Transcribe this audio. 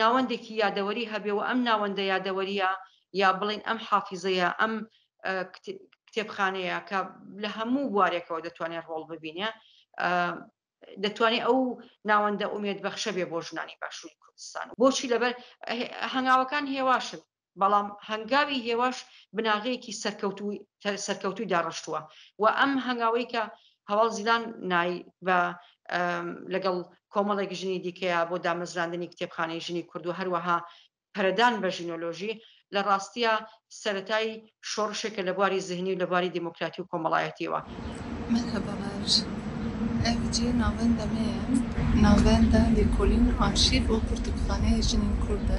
ناوەندێکی یادەوەری هەبێ و ئەم ناوەندە یادەوەرییە یا بڵێین ئەم حافیزەیە، ئەم کتێبخانەیە کە لە هەموو بوارێکەوە دەتوانێت ڕۆڵ ببینێ، دەتوانێت ئەو ناوەندە ئومێدبەخشە بێ بۆ ژنانی باشووری کوردستان. بۆچی؟ لەبەر هەنگاوەکان هێواشن، بەڵام هەنگاوی هێواش بناغەیەکی سەرکەوتووی داڕشتووە و ئەم هەنگاوەی کە هەواڵ زیلان نای بە لەگەڵ کۆمەڵێک ژنی دیکەیە بۆ دامەزراندنی کتێبخانەی ژنی کورد و هەروەها پەرەدان بە ژنۆلۆژی لە ڕاستیا سەرەتای شۆڕشێکە لە بواری زهنی و لە بواری دیموکراتی و کۆمەڵایەتیەوە. مەرحەبا باش ئەوجی ناوەندە مێ ناوەندە لێکۆلین و ئارشیڤ و قورتوبخانەی ژنی کوردە